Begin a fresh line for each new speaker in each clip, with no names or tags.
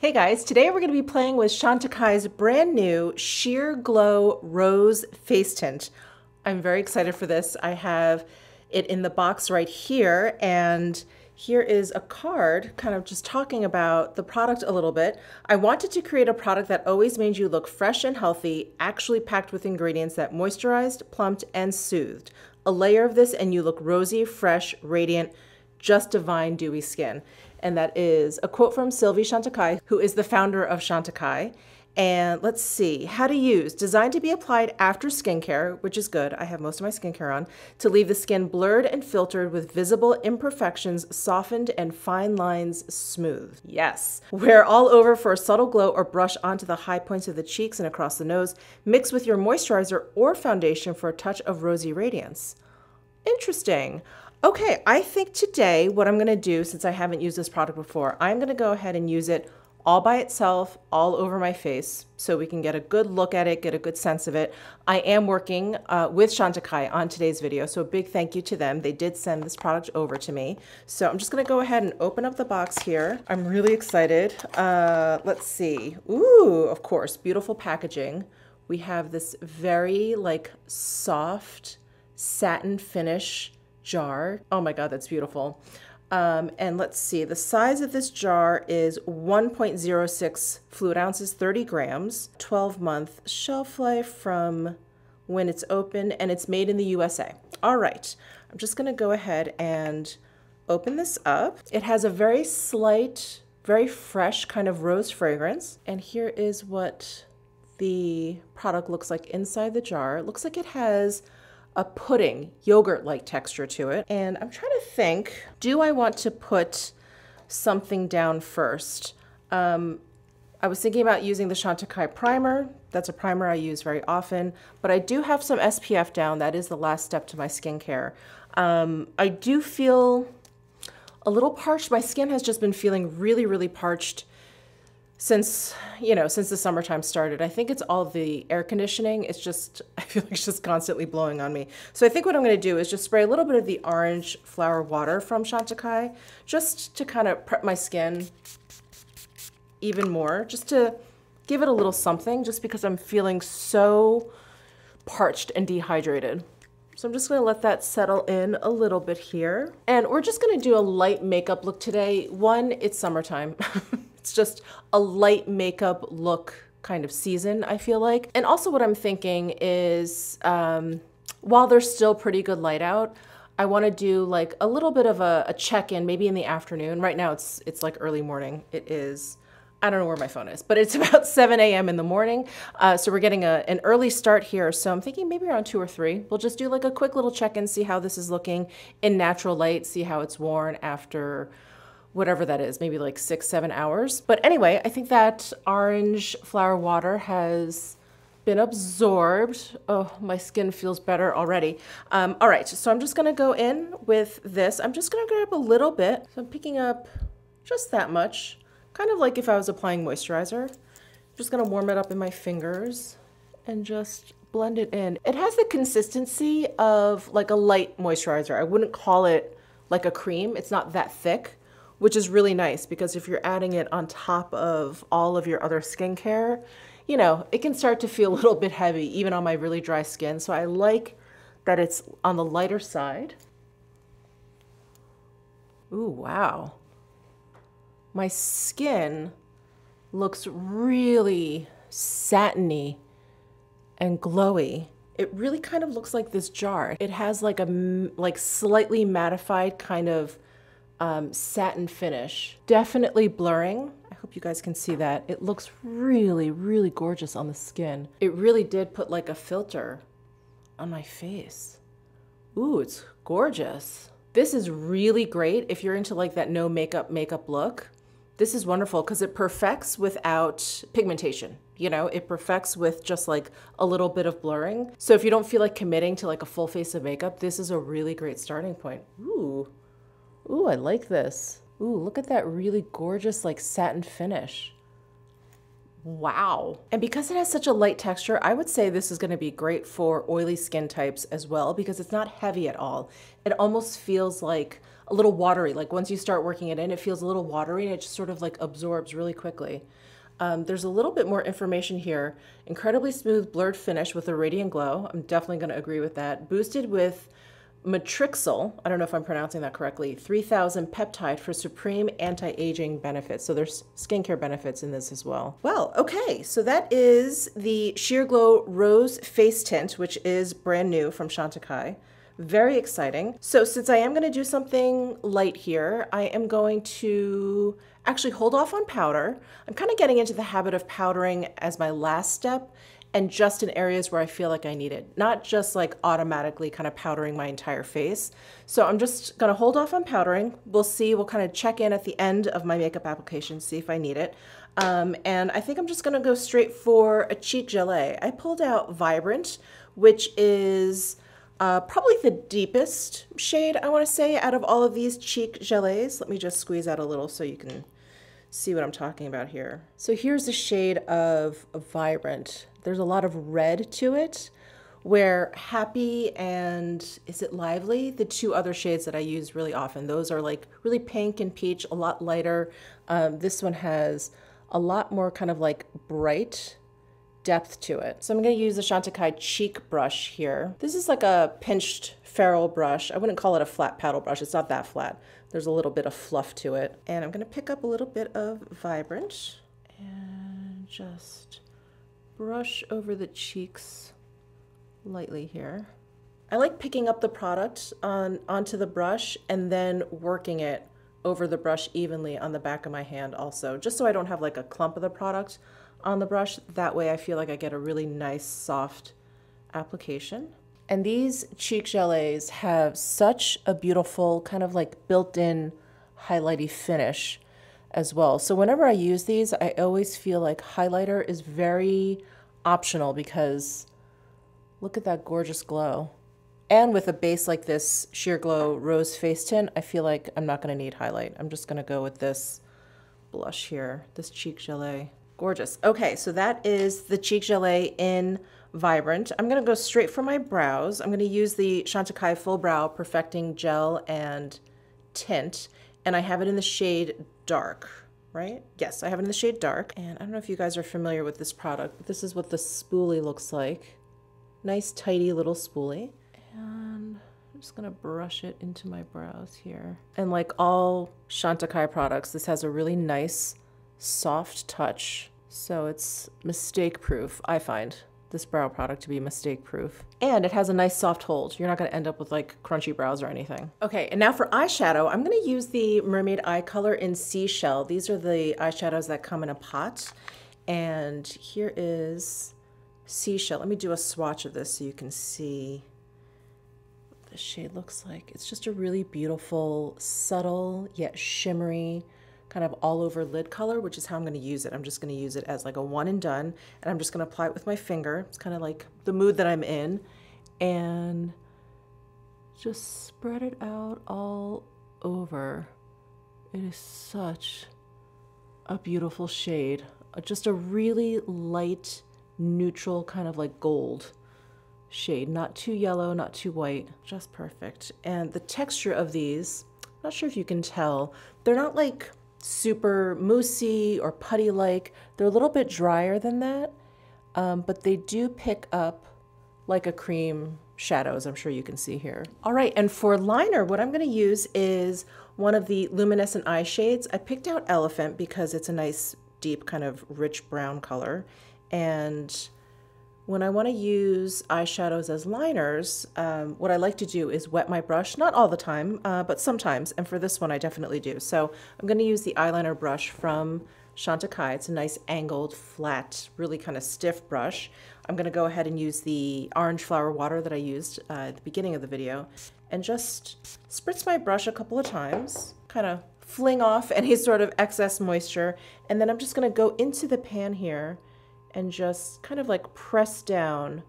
Hey guys, today we're going to be playing with Chantecaille's brand new Sheer Glow Rose Face Tint. I'm very excited for this. I have it in the box right here and here is a card kind of just talking about the product a little bit. I wanted to create a product that always made you look fresh and healthy, actually packed with ingredients that moisturized, plumped, and soothed. A layer of this and you look rosy, fresh, radiant, just divine dewy skin and that is a quote from Sylvie Chantecaille, who is the founder of Chantecaille. And let's see, how to use. Designed to be applied after skincare, which is good, I have most of my skincare on, to leave the skin blurred and filtered with visible imperfections softened and fine lines smooth. Yes. Wear all over for a subtle glow or brush onto the high points of the cheeks and across the nose. Mix with your moisturizer or foundation for a touch of rosy radiance. Interesting. Okay, I think today what I'm gonna do, since I haven't used this product before, I'm gonna go ahead and use it all by itself, all over my face, so we can get a good look at it, get a good sense of it. I am working uh, with Chantecaille on today's video, so a big thank you to them. They did send this product over to me. So I'm just gonna go ahead and open up the box here. I'm really excited. Uh, let's see. Ooh, of course, beautiful packaging. We have this very like soft satin finish jar. Oh my God, that's beautiful. Um, and let's see, the size of this jar is 1.06 fluid ounces, 30 grams, 12 month shelf life from when it's open, and it's made in the USA. All right, I'm just gonna go ahead and open this up. It has a very slight, very fresh kind of rose fragrance. And here is what the product looks like inside the jar. It looks like it has a pudding, yogurt like texture to it. And I'm trying to think do I want to put something down first? Um, I was thinking about using the Chantecaille primer. That's a primer I use very often, but I do have some SPF down. That is the last step to my skincare. Um, I do feel a little parched. My skin has just been feeling really, really parched since you know since the summertime started i think it's all the air conditioning it's just i feel like it's just constantly blowing on me so i think what i'm going to do is just spray a little bit of the orange flower water from chantecaille just to kind of prep my skin even more just to give it a little something just because i'm feeling so parched and dehydrated so I'm just gonna let that settle in a little bit here. And we're just gonna do a light makeup look today. One, it's summertime. It's just a light makeup look kind of season, I feel like. And also what I'm thinking is, um, while there's still pretty good light out, I want to do like a little bit of a, a check-in, maybe in the afternoon. Right now it's it's like early morning. It is, I don't know where my phone is, but it's about 7 a.m. in the morning. Uh, so we're getting a, an early start here. So I'm thinking maybe around two or three. We'll just do like a quick little check-in, see how this is looking in natural light, see how it's worn after whatever that is, maybe like six, seven hours. But anyway, I think that orange flower water has been absorbed. Oh, my skin feels better already. Um, all right, so I'm just gonna go in with this. I'm just gonna grab a little bit. So I'm picking up just that much, kind of like if I was applying moisturizer. I'm just gonna warm it up in my fingers and just blend it in. It has the consistency of like a light moisturizer. I wouldn't call it like a cream. It's not that thick which is really nice because if you're adding it on top of all of your other skincare, you know, it can start to feel a little bit heavy even on my really dry skin. So I like that it's on the lighter side. Ooh, wow. My skin looks really satiny and glowy. It really kind of looks like this jar. It has like a like slightly mattified kind of um, satin finish. Definitely blurring. I hope you guys can see that. It looks really, really gorgeous on the skin. It really did put like a filter on my face. Ooh, it's gorgeous. This is really great if you're into like that no makeup makeup look. This is wonderful because it perfects without pigmentation. You know, it perfects with just like a little bit of blurring. So if you don't feel like committing to like a full face of makeup, this is a really great starting point. Ooh. Ooh, I like this. Ooh, look at that really gorgeous like satin finish. Wow. And because it has such a light texture, I would say this is going to be great for oily skin types as well because it's not heavy at all. It almost feels like a little watery. Like once you start working it in, it feels a little watery and it just sort of like absorbs really quickly. Um, there's a little bit more information here. Incredibly smooth blurred finish with a radiant glow. I'm definitely going to agree with that. Boosted with Matrixyl, I don't know if I'm pronouncing that correctly, 3000 peptide for supreme anti-aging benefits. So there's skincare benefits in this as well. Well, okay, so that is the Sheer Glow Rose Face Tint, which is brand new from Chantecaille. Very exciting. So since I am gonna do something light here, I am going to actually hold off on powder. I'm kind of getting into the habit of powdering as my last step and just in areas where I feel like I need it, not just like automatically kind of powdering my entire face. So I'm just gonna hold off on powdering. We'll see, we'll kind of check in at the end of my makeup application, see if I need it. Um, and I think I'm just gonna go straight for a cheek gelée. I pulled out Vibrant, which is uh, probably the deepest shade, I wanna say, out of all of these cheek gelées. Let me just squeeze out a little so you can see what I'm talking about here. So here's a shade of Vibrant. There's a lot of red to it, where Happy and is it Lively, the two other shades that I use really often. Those are like really pink and peach, a lot lighter. Um, this one has a lot more kind of like bright depth to it. So I'm going to use the Chantecaille cheek brush here. This is like a pinched ferrule brush. I wouldn't call it a flat paddle brush. It's not that flat. There's a little bit of fluff to it. And I'm going to pick up a little bit of Vibrant and just brush over the cheeks lightly here. I like picking up the product on onto the brush and then working it over the brush evenly on the back of my hand also, just so I don't have like a clump of the product on the brush. That way I feel like I get a really nice soft application. And these cheek gelées have such a beautiful kind of like built-in highlighty finish as well. So whenever I use these, I always feel like highlighter is very optional because look at that gorgeous glow. And with a base like this Sheer Glow Rose Face Tint, I feel like I'm not going to need highlight. I'm just going to go with this blush here, this Cheek Gelée. Gorgeous. Okay, so that is the Cheek Gelée in Vibrant. I'm going to go straight for my brows. I'm going to use the Chantecaille Full Brow Perfecting Gel and Tint, and I have it in the shade Dark right? Yes, I have it in the shade dark. And I don't know if you guys are familiar with this product, but this is what the spoolie looks like. Nice, tidy little spoolie. And I'm just gonna brush it into my brows here. And like all Chantecaille products, this has a really nice, soft touch. So it's mistake proof, I find this brow product to be mistake proof. And it has a nice soft hold. You're not gonna end up with like crunchy brows or anything. Okay, and now for eyeshadow, I'm gonna use the Mermaid Eye Color in Seashell. These are the eyeshadows that come in a pot. And here is Seashell. Let me do a swatch of this so you can see what the shade looks like. It's just a really beautiful, subtle, yet shimmery, kind of all over lid color, which is how I'm going to use it. I'm just going to use it as like a one and done, and I'm just going to apply it with my finger. It's kind of like the mood that I'm in, and just spread it out all over. It is such a beautiful shade. Uh, just a really light, neutral kind of like gold shade. Not too yellow, not too white, just perfect. And the texture of these, not sure if you can tell, they're not like super moussey or putty like. They're a little bit drier than that, um, but they do pick up like a cream shadow, as I'm sure you can see here. All right, and for liner, what I'm gonna use is one of the luminescent eye shades. I picked out Elephant because it's a nice, deep, kind of rich brown color. And when I want to use eyeshadows as liners, um, what I like to do is wet my brush, not all the time, uh, but sometimes, and for this one I definitely do. So I'm going to use the eyeliner brush from Chantecaille. It's a nice angled, flat, really kind of stiff brush. I'm going to go ahead and use the orange flower water that I used uh, at the beginning of the video and just spritz my brush a couple of times, kind of fling off any sort of excess moisture, and then I'm just going to go into the pan here and just kind of like press down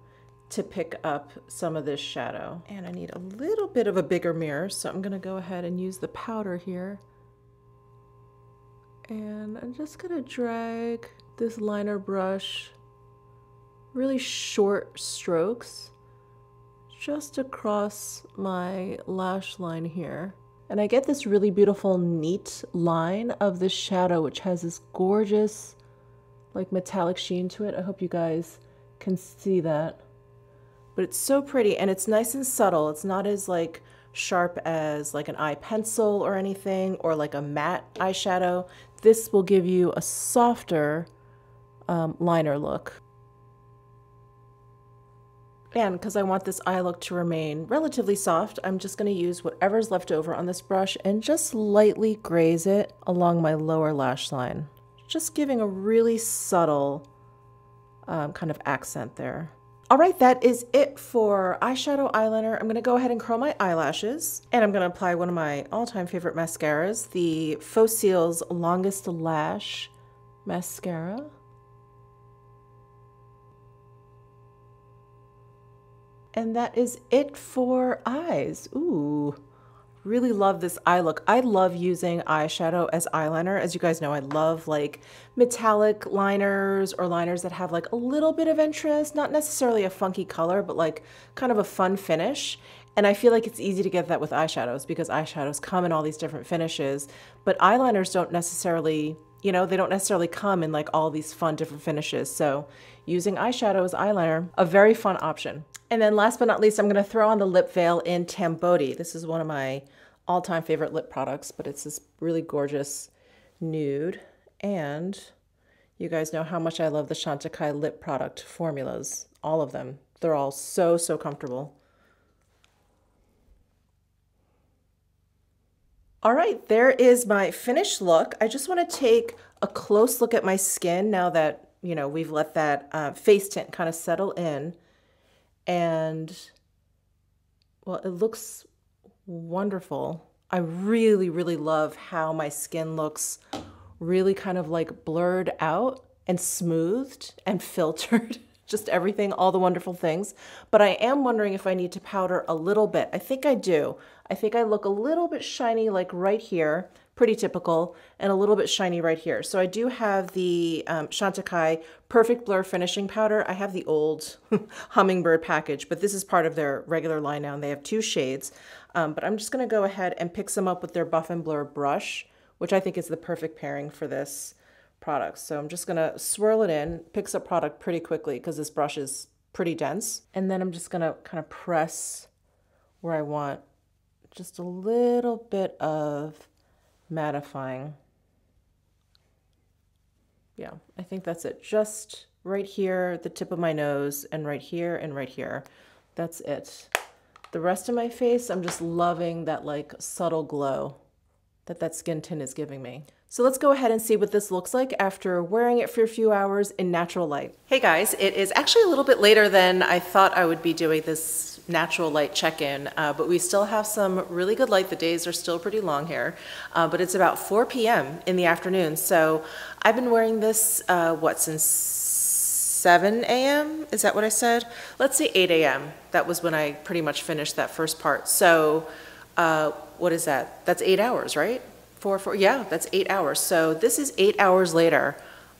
to pick up some of this shadow. And I need a little bit of a bigger mirror, so I'm gonna go ahead and use the powder here. And I'm just gonna drag this liner brush really short strokes just across my lash line here. And I get this really beautiful neat line of this shadow, which has this gorgeous like metallic sheen to it. I hope you guys can see that. But it's so pretty and it's nice and subtle. It's not as like sharp as like an eye pencil or anything or like a matte eyeshadow. This will give you a softer um, liner look. And because I want this eye look to remain relatively soft, I'm just going to use whatever's left over on this brush and just lightly graze it along my lower lash line. Just giving a really subtle um, kind of accent there. All right, that is it for eyeshadow eyeliner. I'm gonna go ahead and curl my eyelashes and I'm gonna apply one of my all-time favorite mascaras, the Faux Cils Longest Lash Mascara. And that is it for eyes. Ooh, really love this eye look. I love using eyeshadow as eyeliner. As you guys know, I love like metallic liners or liners that have like a little bit of interest, not necessarily a funky color, but like kind of a fun finish. And I feel like it's easy to get that with eyeshadows because eyeshadows come in all these different finishes, but eyeliners don't necessarily, you know, they don't necessarily come in like all these fun different finishes. So using eyeshadow as eyeliner, a very fun option. And then last but not least, I'm going to throw on the lip veil in Tamboti. This is one of my all-time favorite lip products, but it's this really gorgeous nude. And you guys know how much I love the Chantecaille lip product formulas, all of them. They're all so, so comfortable. All right, there is my finished look. I just want to take a close look at my skin now that, you know, we've let that uh, face tint kind of settle in and well, it looks wonderful. I really, really love how my skin looks really kind of like blurred out and smoothed and filtered. Just everything, all the wonderful things. But I am wondering if I need to powder a little bit. I think I do. I think I look a little bit shiny like right here pretty typical, and a little bit shiny right here. So I do have the um, Chantecaille Perfect Blur Finishing Powder. I have the old Hummingbird package, but this is part of their regular line now, and they have two shades. Um, but I'm just going to go ahead and pick some up with their Buff and Blur brush, which I think is the perfect pairing for this product. So I'm just going to swirl it in, picks up product pretty quickly because this brush is pretty dense. And then I'm just going to kind of press where I want just a little bit of mattifying. Yeah, I think that's it. Just right here, the tip of my nose, and right here and right here. That's it. The rest of my face, I'm just loving that like subtle glow that that skin tint is giving me. So let's go ahead and see what this looks like after wearing it for a few hours in natural light. Hey guys, it is actually a little bit later than I thought I would be doing this natural light check-in, uh, but we still have some really good light. The days are still pretty long here, uh, but it's about 4 p.m. in the afternoon. So I've been wearing this, uh, what, since 7 a.m.? Is that what I said? Let's say 8 a.m. That was when I pretty much finished that first part. So uh, what is that? That's eight hours, right? Four, four, yeah, that's eight hours. So this is eight hours later.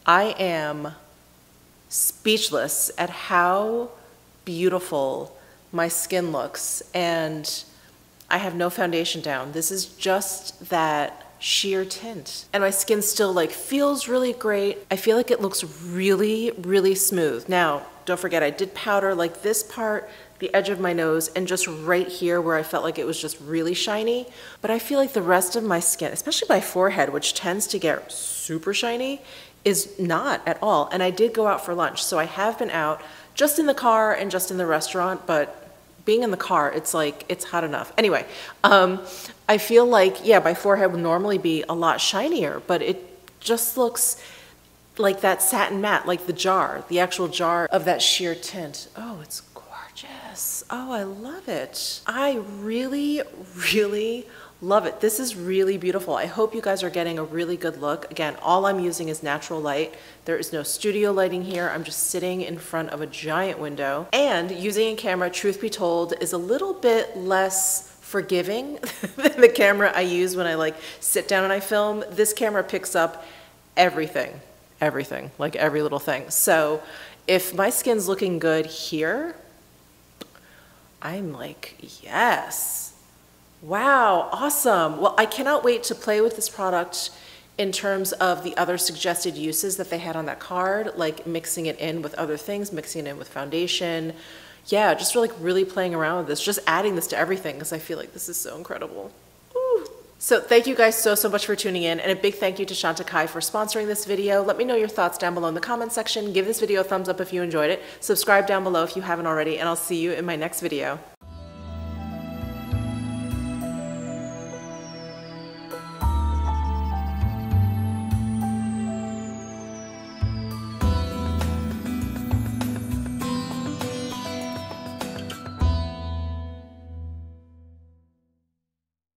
I am speechless at how beautiful my skin looks and I have no foundation down. This is just that sheer tint. And my skin still like feels really great. I feel like it looks really, really smooth. Now, don't forget I did powder like this part, the edge of my nose, and just right here where I felt like it was just really shiny. But I feel like the rest of my skin, especially my forehead, which tends to get super shiny, is not at all. And I did go out for lunch, so I have been out just in the car and just in the restaurant, but being in the car, it's like, it's hot enough. Anyway, um, I feel like, yeah, my forehead would normally be a lot shinier, but it just looks like that satin matte, like the jar, the actual jar of that sheer tint. Oh, it's gorgeous. Oh, I love it. I really, really Love it. This is really beautiful. I hope you guys are getting a really good look. Again, all I'm using is natural light. There is no studio lighting here. I'm just sitting in front of a giant window. And using a camera, truth be told, is a little bit less forgiving than the camera I use when I like sit down and I film. This camera picks up everything, everything, like every little thing. So if my skin's looking good here, I'm like, yes, Wow, awesome. Well, I cannot wait to play with this product in terms of the other suggested uses that they had on that card, like mixing it in with other things, mixing it in with foundation. Yeah, just really, really playing around with this, just adding this to everything because I feel like this is so incredible. Ooh. So thank you guys so, so much for tuning in and a big thank you to Chantecaille for sponsoring this video. Let me know your thoughts down below in the comment section. Give this video a thumbs up if you enjoyed it. Subscribe down below if you haven't already and I'll see you in my next video.